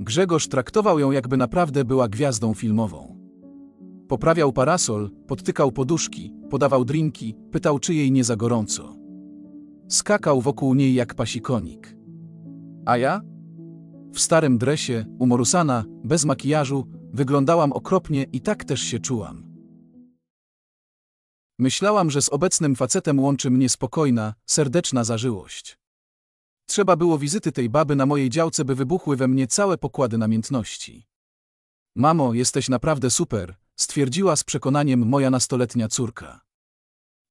Grzegorz traktował ją jakby naprawdę była gwiazdą filmową. Poprawiał parasol, podtykał poduszki, podawał drinki, pytał czy jej nie za gorąco. Skakał wokół niej jak pasikonik. A ja? W starym dresie, umorusana, bez makijażu, wyglądałam okropnie i tak też się czułam. Myślałam, że z obecnym facetem łączy mnie spokojna, serdeczna zażyłość. Trzeba było wizyty tej baby na mojej działce, by wybuchły we mnie całe pokłady namiętności. Mamo, jesteś naprawdę super, stwierdziła z przekonaniem moja nastoletnia córka.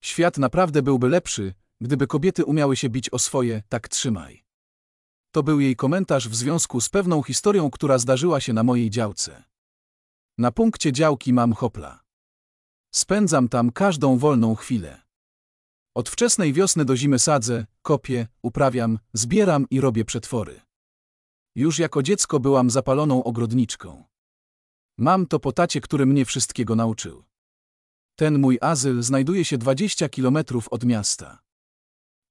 Świat naprawdę byłby lepszy, gdyby kobiety umiały się bić o swoje, tak trzymaj. To był jej komentarz w związku z pewną historią, która zdarzyła się na mojej działce. Na punkcie działki mam hopla. Spędzam tam każdą wolną chwilę. Od wczesnej wiosny do zimy sadzę, kopię, uprawiam, zbieram i robię przetwory. Już jako dziecko byłam zapaloną ogrodniczką. Mam to po tacie, który mnie wszystkiego nauczył. Ten mój azyl znajduje się 20 kilometrów od miasta.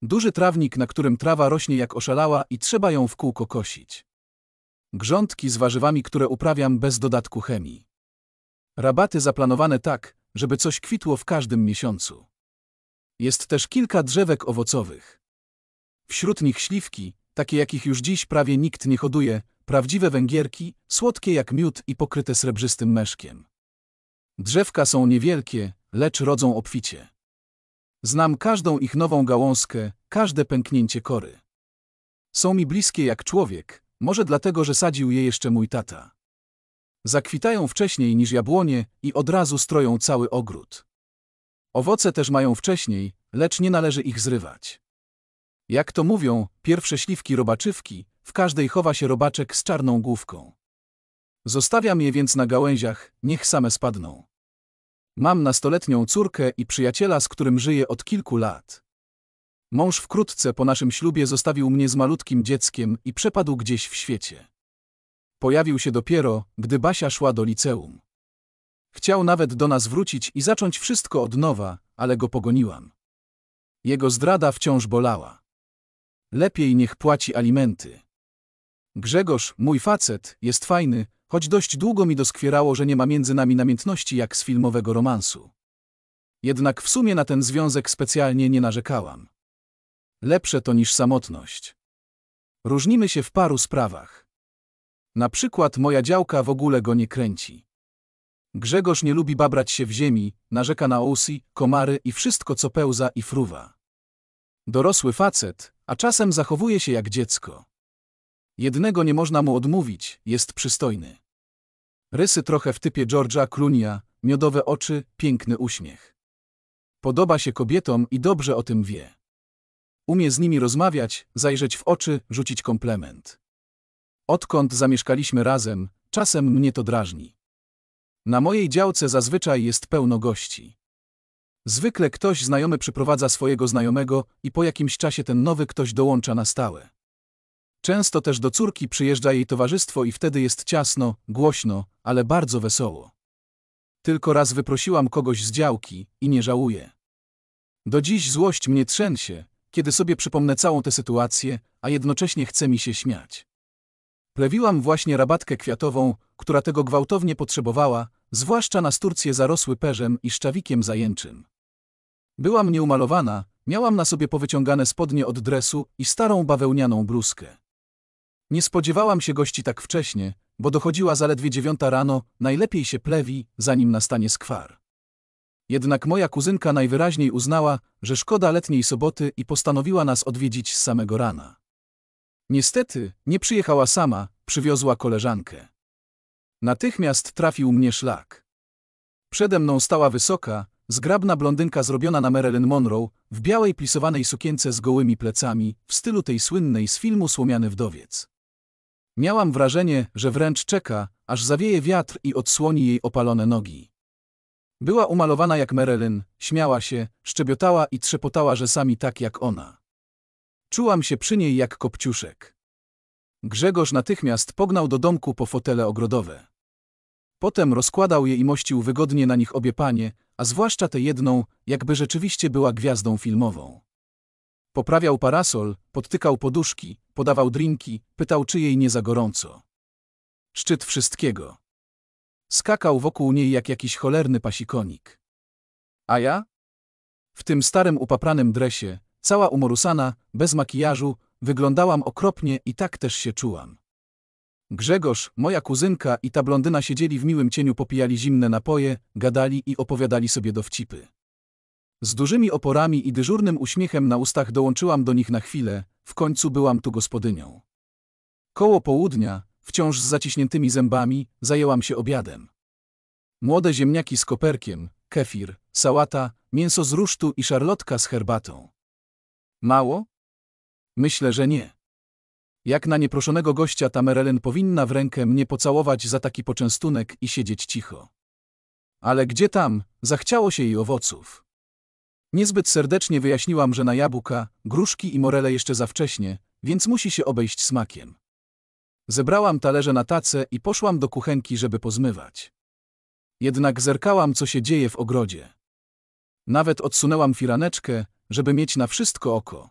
Duży trawnik, na którym trawa rośnie jak oszalała i trzeba ją w kółko kosić. Grządki z warzywami, które uprawiam bez dodatku chemii. Rabaty zaplanowane tak, żeby coś kwitło w każdym miesiącu. Jest też kilka drzewek owocowych. Wśród nich śliwki, takie jakich już dziś prawie nikt nie hoduje, prawdziwe węgierki, słodkie jak miód i pokryte srebrzystym meszkiem. Drzewka są niewielkie, lecz rodzą obficie. Znam każdą ich nową gałązkę, każde pęknięcie kory. Są mi bliskie jak człowiek, może dlatego, że sadził je jeszcze mój tata. Zakwitają wcześniej niż jabłonie i od razu stroją cały ogród. Owoce też mają wcześniej, lecz nie należy ich zrywać. Jak to mówią, pierwsze śliwki robaczywki, w każdej chowa się robaczek z czarną główką. Zostawiam je więc na gałęziach, niech same spadną. Mam nastoletnią córkę i przyjaciela, z którym żyję od kilku lat. Mąż wkrótce po naszym ślubie zostawił mnie z malutkim dzieckiem i przepadł gdzieś w świecie. Pojawił się dopiero, gdy Basia szła do liceum. Chciał nawet do nas wrócić i zacząć wszystko od nowa, ale go pogoniłam. Jego zdrada wciąż bolała. Lepiej niech płaci alimenty. Grzegorz, mój facet, jest fajny, choć dość długo mi doskwierało, że nie ma między nami namiętności jak z filmowego romansu. Jednak w sumie na ten związek specjalnie nie narzekałam. Lepsze to niż samotność. Różnimy się w paru sprawach. Na przykład moja działka w ogóle go nie kręci. Grzegorz nie lubi babrać się w ziemi, narzeka na usy, komary i wszystko co pełza i fruwa. Dorosły facet, a czasem zachowuje się jak dziecko. Jednego nie można mu odmówić, jest przystojny. Rysy trochę w typie George'a Clooney'a, miodowe oczy, piękny uśmiech. Podoba się kobietom i dobrze o tym wie. Umie z nimi rozmawiać, zajrzeć w oczy, rzucić komplement. Odkąd zamieszkaliśmy razem, czasem mnie to drażni. Na mojej działce zazwyczaj jest pełno gości. Zwykle ktoś znajomy przyprowadza swojego znajomego i po jakimś czasie ten nowy ktoś dołącza na stałe. Często też do córki przyjeżdża jej towarzystwo i wtedy jest ciasno, głośno, ale bardzo wesoło. Tylko raz wyprosiłam kogoś z działki i nie żałuję. Do dziś złość mnie trzęsie, kiedy sobie przypomnę całą tę sytuację, a jednocześnie chce mi się śmiać. Plewiłam właśnie rabatkę kwiatową, która tego gwałtownie potrzebowała, zwłaszcza na sturcję zarosły perzem i szczawikiem zajęczym. Byłam nieumalowana, miałam na sobie powyciągane spodnie od dresu i starą bawełnianą bluzkę. Nie spodziewałam się gości tak wcześnie, bo dochodziła zaledwie dziewiąta rano, najlepiej się plewi, zanim nastanie skwar. Jednak moja kuzynka najwyraźniej uznała, że szkoda letniej soboty i postanowiła nas odwiedzić z samego rana. Niestety, nie przyjechała sama, przywiozła koleżankę. Natychmiast trafił mnie szlak. Przede mną stała wysoka, zgrabna blondynka zrobiona na Marilyn Monroe, w białej plisowanej sukience z gołymi plecami, w stylu tej słynnej z filmu Słomiany Wdowiec. Miałam wrażenie, że wręcz czeka, aż zawieje wiatr i odsłoni jej opalone nogi. Była umalowana jak Marilyn, śmiała się, szczebiotała i trzepotała rzęsami tak jak ona. Czułam się przy niej jak kopciuszek. Grzegorz natychmiast pognał do domku po fotele ogrodowe. Potem rozkładał je i mościł wygodnie na nich obie panie, a zwłaszcza tę jedną, jakby rzeczywiście była gwiazdą filmową. Poprawiał parasol, podtykał poduszki, podawał drinki, pytał czy jej nie za gorąco. Szczyt wszystkiego. Skakał wokół niej jak jakiś cholerny pasikonik. A ja? W tym starym upapranym dresie, cała umorusana, bez makijażu, wyglądałam okropnie i tak też się czułam. Grzegorz, moja kuzynka i ta blondyna siedzieli w miłym cieniu, popijali zimne napoje, gadali i opowiadali sobie dowcipy. Z dużymi oporami i dyżurnym uśmiechem na ustach dołączyłam do nich na chwilę, w końcu byłam tu gospodynią. Koło południa, wciąż z zaciśniętymi zębami, zajęłam się obiadem. Młode ziemniaki z koperkiem, kefir, sałata, mięso z rusztu i szarlotka z herbatą. Mało? Myślę, że nie. Jak na nieproszonego gościa ta Merelyn powinna w rękę mnie pocałować za taki poczęstunek i siedzieć cicho. Ale gdzie tam, zachciało się jej owoców. Niezbyt serdecznie wyjaśniłam, że na jabłka, gruszki i morele jeszcze za wcześnie, więc musi się obejść smakiem. Zebrałam talerze na tacę i poszłam do kuchenki, żeby pozmywać. Jednak zerkałam, co się dzieje w ogrodzie. Nawet odsunęłam firaneczkę, żeby mieć na wszystko oko.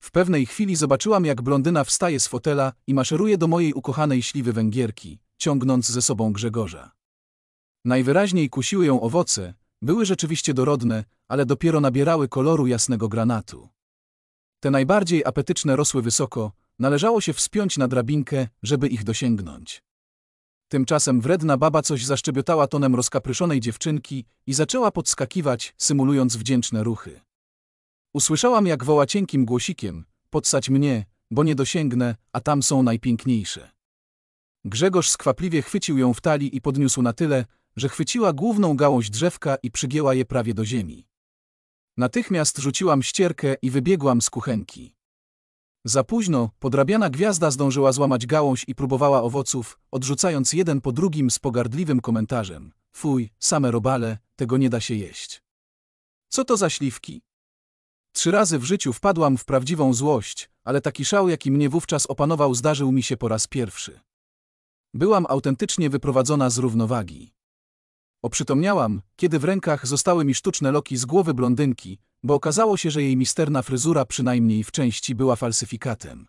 W pewnej chwili zobaczyłam, jak blondyna wstaje z fotela i maszeruje do mojej ukochanej śliwy węgierki, ciągnąc ze sobą Grzegorza. Najwyraźniej kusiły ją owoce, były rzeczywiście dorodne, ale dopiero nabierały koloru jasnego granatu. Te najbardziej apetyczne rosły wysoko, należało się wspiąć na drabinkę, żeby ich dosięgnąć. Tymczasem wredna baba coś zaszczebiotała tonem rozkapryszonej dziewczynki i zaczęła podskakiwać, symulując wdzięczne ruchy. Usłyszałam, jak woła cienkim głosikiem, podsać mnie, bo nie dosięgnę, a tam są najpiękniejsze. Grzegorz skwapliwie chwycił ją w talii i podniósł na tyle, że chwyciła główną gałąź drzewka i przygięła je prawie do ziemi. Natychmiast rzuciłam ścierkę i wybiegłam z kuchenki. Za późno, podrabiana gwiazda zdążyła złamać gałąź i próbowała owoców, odrzucając jeden po drugim z pogardliwym komentarzem. Fuj, same robale, tego nie da się jeść. Co to za śliwki? Trzy razy w życiu wpadłam w prawdziwą złość, ale taki szał, jaki mnie wówczas opanował, zdarzył mi się po raz pierwszy. Byłam autentycznie wyprowadzona z równowagi. Oprzytomniałam, kiedy w rękach zostały mi sztuczne loki z głowy blondynki, bo okazało się, że jej misterna fryzura przynajmniej w części była falsyfikatem.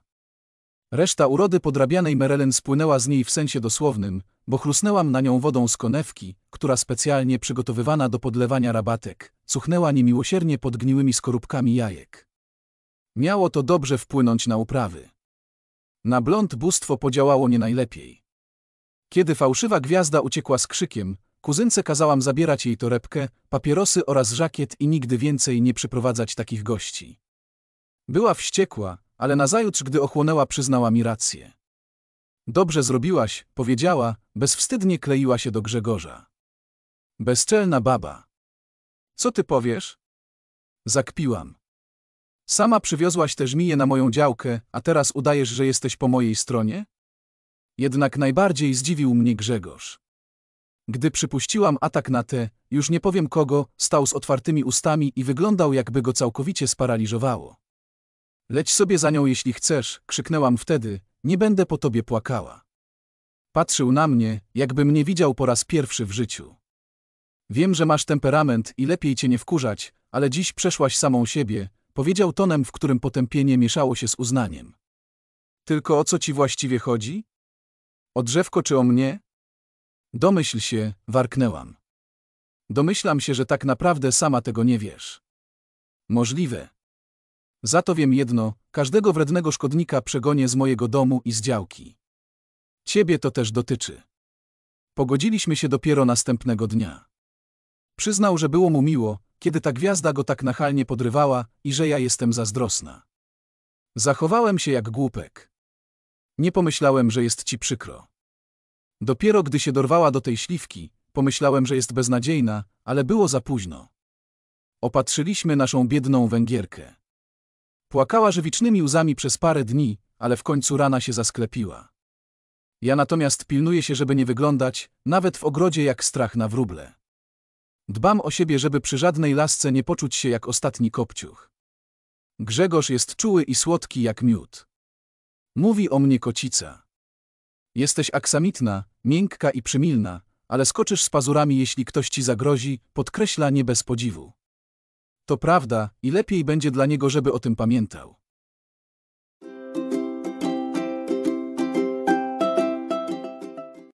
Reszta urody podrabianej Merelen spłynęła z niej w sensie dosłownym, bo chrusnęłam na nią wodą z konewki, która specjalnie przygotowywana do podlewania rabatek, cuchnęła niemiłosiernie pod gniłymi skorupkami jajek. Miało to dobrze wpłynąć na uprawy. Na blond bóstwo podziałało nie najlepiej. Kiedy fałszywa gwiazda uciekła z krzykiem, kuzynce kazałam zabierać jej torebkę, papierosy oraz żakiet i nigdy więcej nie przyprowadzać takich gości. Była wściekła, ale nazajutrz, gdy ochłonęła, przyznała mi rację. Dobrze zrobiłaś, powiedziała, bezwstydnie kleiła się do Grzegorza. Bezczelna baba. Co ty powiesz? Zakpiłam. Sama przywiozłaś te żmije na moją działkę, a teraz udajesz, że jesteś po mojej stronie? Jednak najbardziej zdziwił mnie Grzegorz. Gdy przypuściłam atak na te, już nie powiem kogo, stał z otwartymi ustami i wyglądał jakby go całkowicie sparaliżowało. Leć sobie za nią jeśli chcesz, krzyknęłam wtedy, nie będę po tobie płakała. Patrzył na mnie, jakby mnie widział po raz pierwszy w życiu. Wiem, że masz temperament i lepiej cię nie wkurzać, ale dziś przeszłaś samą siebie, powiedział tonem, w którym potępienie mieszało się z uznaniem. Tylko o co ci właściwie chodzi? O drzewko czy o mnie? Domyśl się, warknęłam. Domyślam się, że tak naprawdę sama tego nie wiesz. Możliwe. Za to wiem jedno, każdego wrednego szkodnika przegonię z mojego domu i z działki. Ciebie to też dotyczy. Pogodziliśmy się dopiero następnego dnia. Przyznał, że było mu miło, kiedy ta gwiazda go tak nachalnie podrywała i że ja jestem zazdrosna. Zachowałem się jak głupek. Nie pomyślałem, że jest ci przykro. Dopiero gdy się dorwała do tej śliwki, pomyślałem, że jest beznadziejna, ale było za późno. Opatrzyliśmy naszą biedną Węgierkę. Płakała żywicznymi łzami przez parę dni, ale w końcu rana się zasklepiła. Ja natomiast pilnuję się, żeby nie wyglądać, nawet w ogrodzie jak strach na wróble. Dbam o siebie, żeby przy żadnej lasce nie poczuć się jak ostatni kopciuch. Grzegorz jest czuły i słodki jak miód. Mówi o mnie kocica. Jesteś aksamitna, miękka i przymilna, ale skoczysz z pazurami, jeśli ktoś ci zagrozi, podkreśla nie bez podziwu. To prawda i lepiej będzie dla niego, żeby o tym pamiętał.